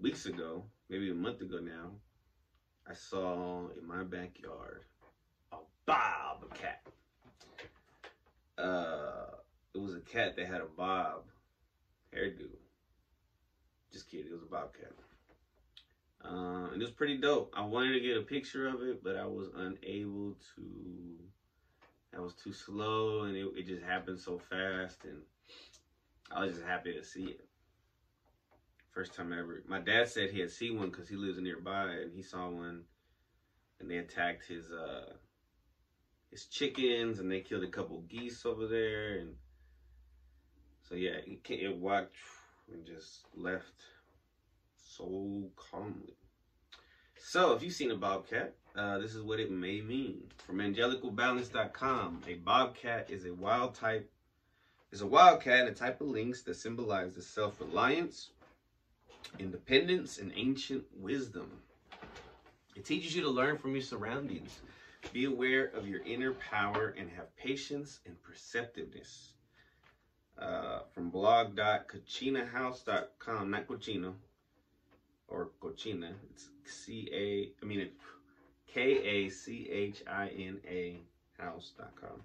weeks ago, maybe a month ago now, I saw in my backyard a bob cat. Uh, it was a cat that had a bob hairdo. Just kidding, it was a bobcat. Uh, and it was pretty dope. I wanted to get a picture of it, but I was unable to. I was too slow, and it, it just happened so fast, and I was just happy to see it. First time ever. My dad said he had seen one because he lives nearby, and he saw one, and they attacked his uh his chickens, and they killed a couple geese over there, and so yeah, it, it walked and just left so calmly. So, if you've seen a bobcat, uh, this is what it may mean. From angelicalbalance.com, a bobcat is a wild type is a wildcat and a type of lynx that symbolizes self-reliance, independence, and ancient wisdom. It teaches you to learn from your surroundings, be aware of your inner power, and have patience and perceptiveness. Uh, from blog.cochinahouse.com, not cochino, or cochina. It's C A, I mean, K A C H I N A house.com.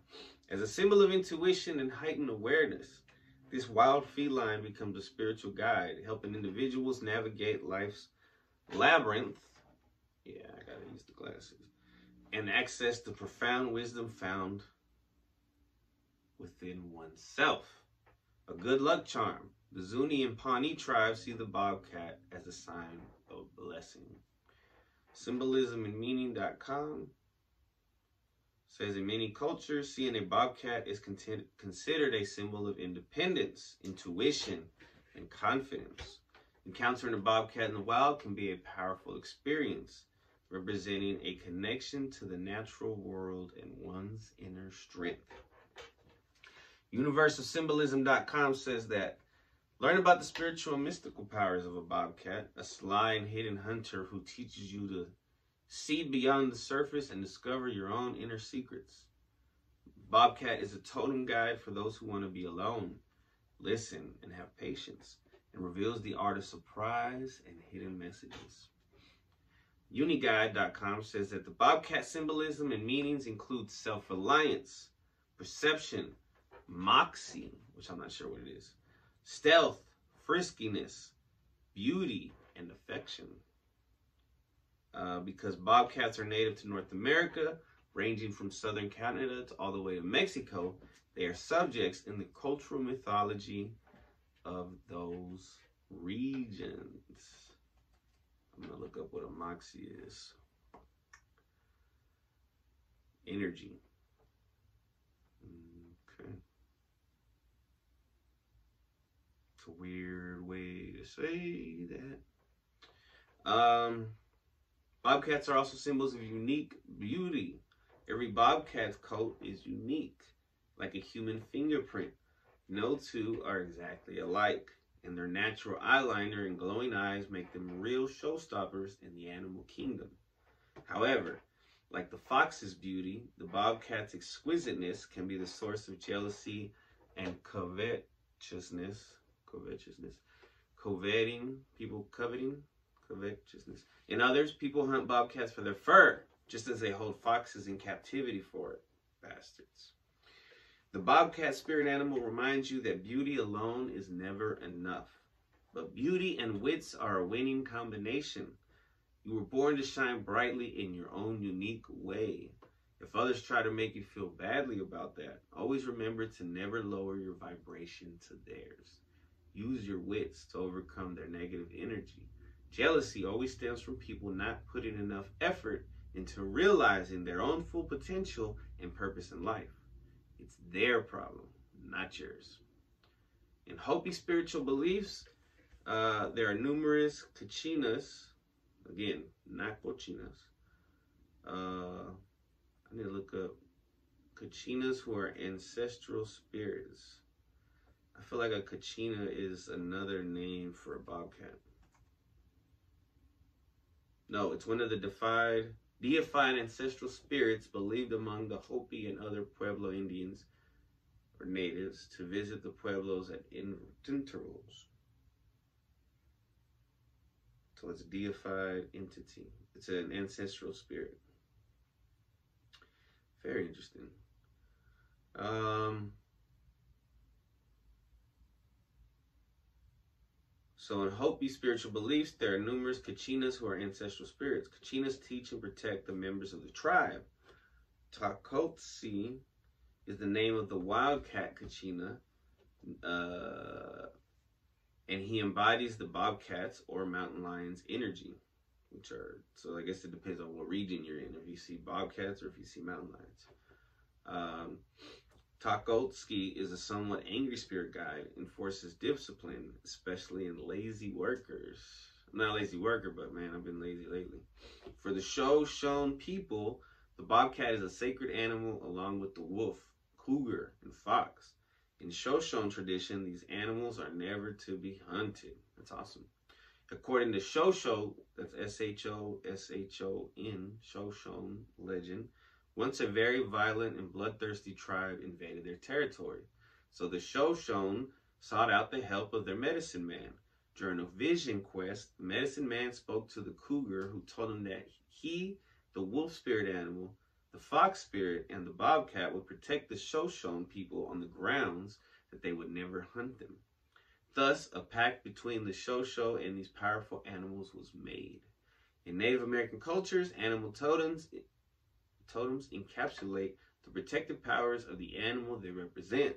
As a symbol of intuition and heightened awareness, this wild feline becomes a spiritual guide, helping individuals navigate life's labyrinth. Yeah, I gotta use the glasses. And access the profound wisdom found within oneself. A good luck charm. The Zuni and Pawnee tribes see the bobcat as a sign of blessing. Symbolism and meaning.com says in many cultures, seeing a bobcat is considered a symbol of independence, intuition, and confidence. Encountering a bobcat in the wild can be a powerful experience, representing a connection to the natural world and one's inner strength. Universalsymbolism.com says that learn about the spiritual and mystical powers of a bobcat, a sly and hidden hunter who teaches you to see beyond the surface and discover your own inner secrets. Bobcat is a totem guide for those who want to be alone, listen, and have patience, and reveals the art of surprise and hidden messages. Uniguide.com says that the Bobcat symbolism and meanings include self reliance, perception, moxie, which I'm not sure what it is, stealth, friskiness, beauty, and affection. Uh, because bobcats are native to North America, ranging from southern Canada to all the way to Mexico, they are subjects in the cultural mythology of those regions. I'm going to look up what a moxie is. Energy. Okay. It's a weird way to say that. Um, bobcats are also symbols of unique beauty. Every bobcat's coat is unique, like a human fingerprint. No two are exactly alike, and their natural eyeliner and glowing eyes make them real showstoppers in the animal kingdom. However, like the fox's beauty, the bobcat's exquisiteness can be the source of jealousy and covetousness covetousness. Coveting, people coveting, covetousness. In others, people hunt bobcats for their fur, just as they hold foxes in captivity for it. Bastards. The bobcat spirit animal reminds you that beauty alone is never enough. But beauty and wits are a winning combination. You were born to shine brightly in your own unique way. If others try to make you feel badly about that, always remember to never lower your vibration to theirs. Use your wits to overcome their negative energy. Jealousy always stems from people not putting enough effort into realizing their own full potential and purpose in life. It's their problem, not yours. In Hopi spiritual beliefs, uh, there are numerous kachinas, again, not cochinas. Uh, I need to look up kachinas who are ancestral spirits. I feel like a kachina is another name for a bobcat. No, it's one of the defied, deified ancestral spirits believed among the Hopi and other Pueblo Indians or natives to visit the Pueblos at intervals. So it's a deified entity. It's an ancestral spirit. Very interesting. Um, so in Hopi spiritual beliefs, there are numerous Kachinas who are ancestral spirits. Kachinas teach and protect the members of the tribe. Takotsi is the name of the wildcat Kachina, uh, and he embodies the bobcats or mountain lions energy, which are so. I guess it depends on what region you're in. If you see bobcats or if you see mountain lions. Um, Takotski is a somewhat angry spirit guide, enforces discipline, especially in lazy workers. I'm not a lazy worker, but man, I've been lazy lately. For the show Shoshone people, the bobcat is a sacred animal along with the wolf, cougar, and fox. In Shoshone tradition, these animals are never to be hunted. That's awesome. According to Shosho, that's S H O S H O N, Shoshone legend, once a very violent and bloodthirsty tribe invaded their territory. So the Shoshone sought out the help of their medicine man. During a vision quest, the medicine man spoke to the cougar who told him that he, the wolf spirit animal, the fox spirit, and the bobcat would protect the Shoshone people on the grounds that they would never hunt them. Thus, a pact between the Shosho and these powerful animals was made. In Native American cultures, animal totems totems encapsulate the protective powers of the animal they represent.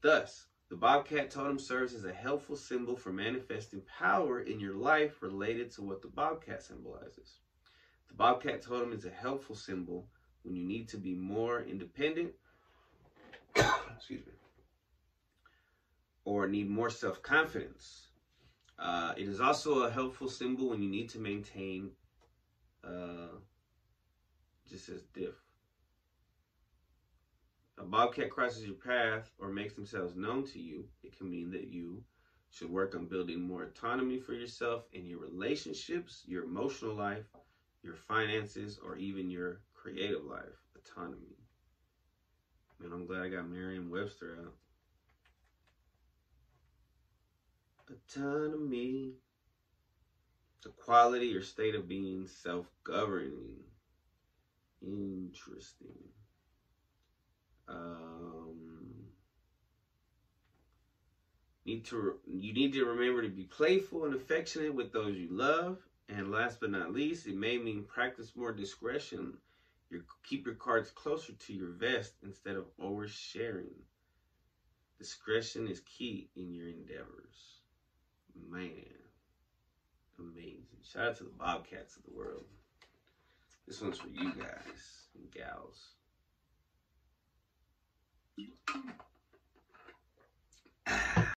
Thus, the bobcat totem serves as a helpful symbol for manifesting power in your life related to what the bobcat symbolizes. The bobcat totem is a helpful symbol when you need to be more independent, excuse me, or need more self confidence. Uh, it is also a helpful symbol when you need to maintain, uh, just says diff. A bobcat crosses your path or makes themselves known to you. It can mean that you should work on building more autonomy for yourself in your relationships, your emotional life, your finances, or even your creative life. Autonomy. Man, I'm glad I got Merriam Webster out. Autonomy. The quality or state of being self governing. Interesting. Um, need to you need to remember to be playful and affectionate with those you love. And last but not least, it may mean practice more discretion. Your, keep your cards closer to your vest instead of oversharing. Discretion is key in your endeavors. Man, amazing. Shout out to the Bobcats of the world. This one's for you guys and gals. Ah.